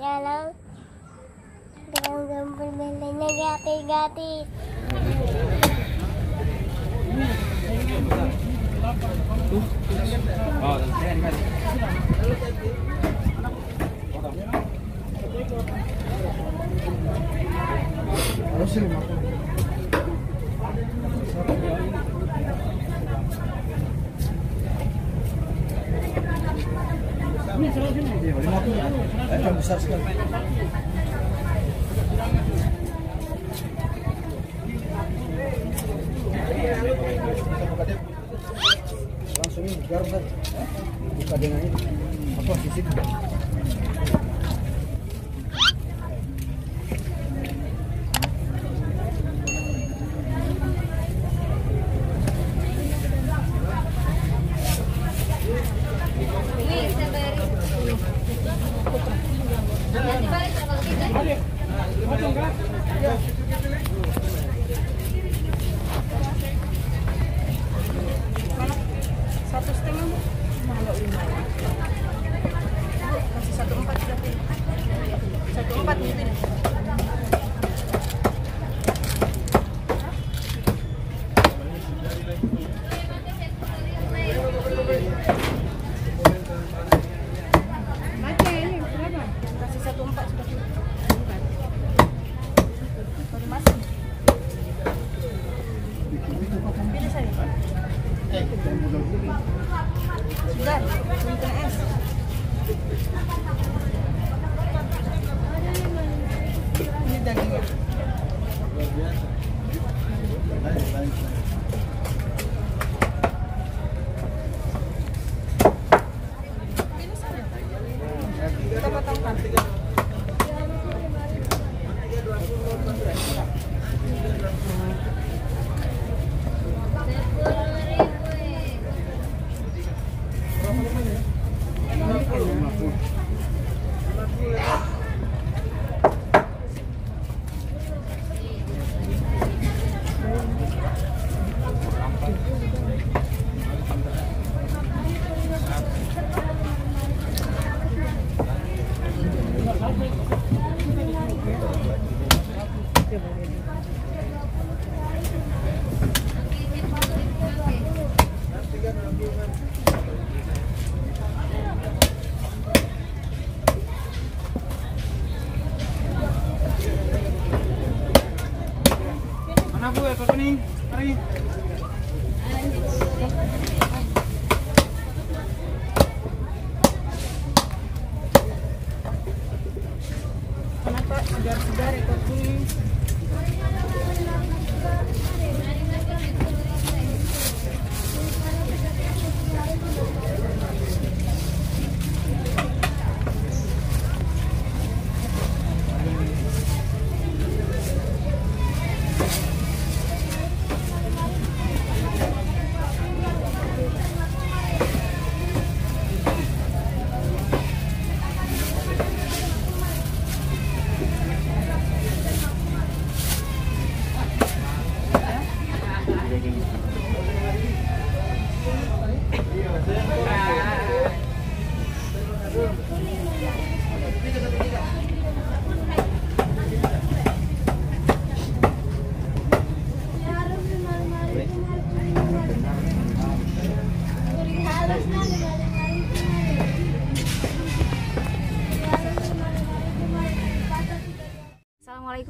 ya lang dengan gamble bala Yang besar sekali. Langsung Ustaz. buka dengan ini apa sisik. Sudah, minta es. Ini dagingnya. Ready? Ready? Assalamualaikum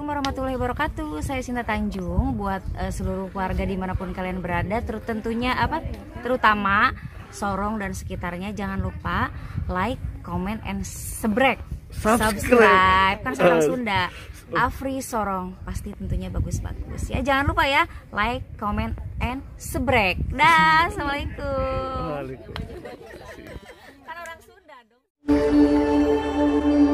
warahmatullahi wabarakatuh. Saya Sinta Tanjung. Buat eh, seluruh keluarga di mana pun kalian berada, ter- tentunya apa? Terutama Sorong dan sekitarnya, jangan lupa like, comment, and sebrek. Subscribe. Kan orang Sunda. Afri Sorong pasti tentunya bagus-bagus ya. Jangan lupa ya like, comment, and sebrek. Dah, assalamualaikum. Kan orang Sunda dong.